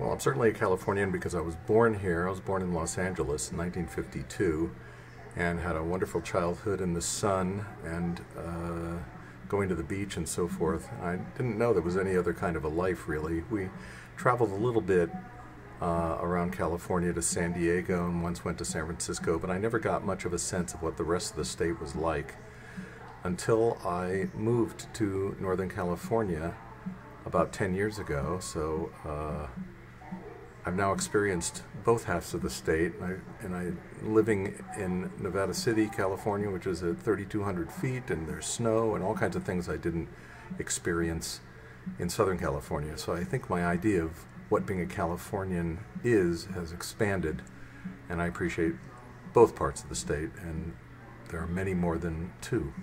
Well, I'm certainly a Californian because I was born here. I was born in Los Angeles in 1952 and had a wonderful childhood in the sun and uh, going to the beach and so forth. I didn't know there was any other kind of a life really. We traveled a little bit uh, around California to San Diego and once went to San Francisco, but I never got much of a sense of what the rest of the state was like until I moved to Northern California about 10 years ago. So uh, I've now experienced both halves of the state, and, I, and I'm living in Nevada City, California, which is at 3,200 feet, and there's snow and all kinds of things I didn't experience in Southern California. So I think my idea of what being a Californian is has expanded, and I appreciate both parts of the state, and there are many more than two.